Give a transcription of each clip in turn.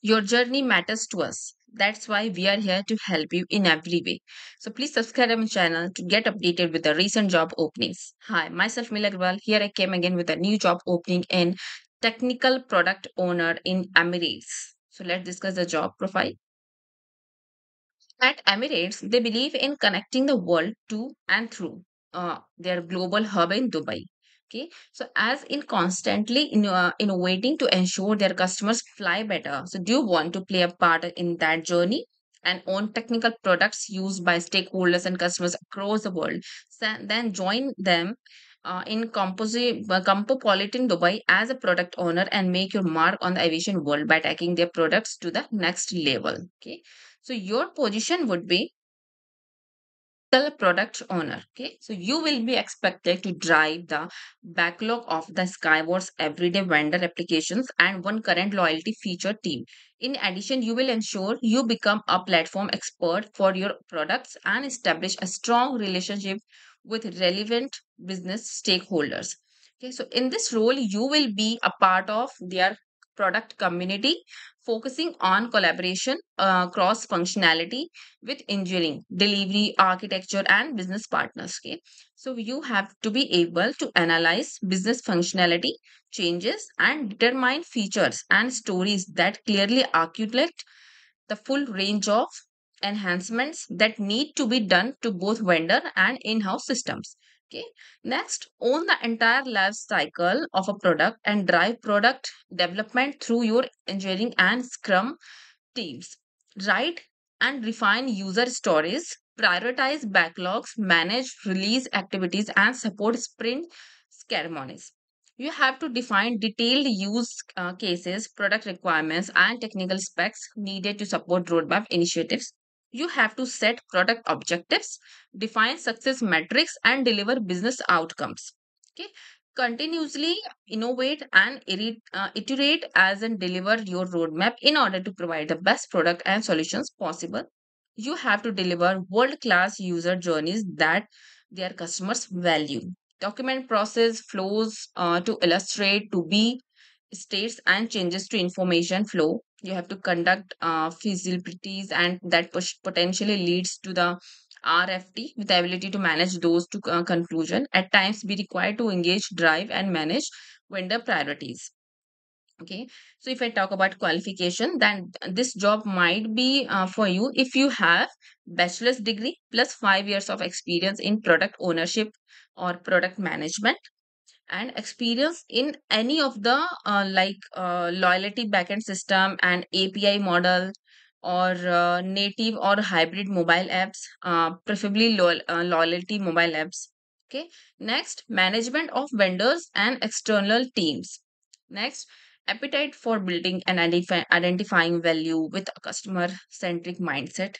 Your journey matters to us. That's why we are here to help you in every way. So please subscribe to my channel to get updated with the recent job openings. Hi, myself Mila. Here I came again with a new job opening in technical product owner in Emirates. So let's discuss the job profile. At Emirates, they believe in connecting the world to and through uh, their global hub in Dubai. Okay, so as in constantly in, uh, innovating to ensure their customers fly better. So, do you want to play a part in that journey and own technical products used by stakeholders and customers across the world? So, then join them uh, in Composi- uh, Compopolitan Dubai as a product owner and make your mark on the aviation world by taking their products to the next level. Okay, so your position would be the product owner. Okay, so you will be expected to drive the backlog of the Skywards everyday vendor applications and one current loyalty feature team. In addition, you will ensure you become a platform expert for your products and establish a strong relationship with relevant business stakeholders. Okay, so in this role, you will be a part of their product community focusing on collaboration, uh, cross functionality with engineering, delivery, architecture, and business partners. Okay, so you have to be able to analyze business functionality changes and determine features and stories that clearly articulate the full range of enhancements that need to be done to both vendor and in-house systems. Okay. Next, own the entire life cycle of a product and drive product development through your engineering and Scrum teams. Write and refine user stories, prioritize backlogs, manage release activities, and support sprint ceremonies. You have to define detailed use uh, cases, product requirements, and technical specs needed to support roadmap initiatives you have to set product objectives, define success metrics, and deliver business outcomes. Okay, continuously innovate and uh, iterate as and deliver your roadmap in order to provide the best product and solutions possible. You have to deliver world class user journeys that their customers value. Document process flows uh, to illustrate to be states and changes to information flow you have to conduct uh, feasibilities and that potentially leads to the rft with the ability to manage those to uh, conclusion. At times be required to engage drive and manage vendor priorities. Okay so if i talk about qualification then this job might be uh, for you if you have bachelor's degree plus 5 years of experience in product ownership or product management and experience in any of the uh, like uh, loyalty backend system and API model or uh, native or hybrid mobile apps, uh, preferably uh, loyalty mobile apps. Okay. Next, management of vendors and external teams. Next, appetite for building and identify- identifying value with a customer centric mindset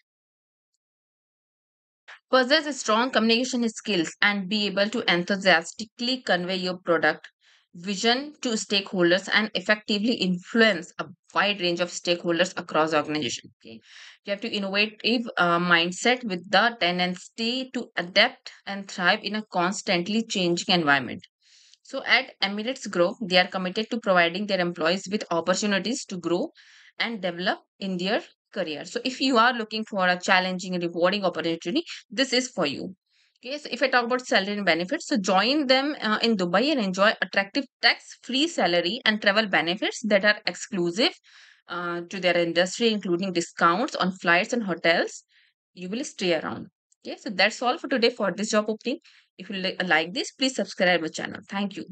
Possess strong communication skills and be able to enthusiastically convey your product vision to stakeholders and effectively influence a wide range of stakeholders across the organization. Okay. You have to innovative uh, mindset with the tendency to adapt and thrive in a constantly changing environment. So at Emirates Group, they are committed to providing their employees with opportunities to grow and develop in their career. So if you are looking for a challenging and rewarding opportunity, this is for you. Okay, so if I talk about salary and benefits, so join them uh, in Dubai and enjoy attractive tax-free salary and travel benefits that are exclusive uh, to their industry, including discounts on flights and hotels. You will stay around. Okay, so that's all for today for this job opening. If you li- like this, please subscribe my channel. Thank you.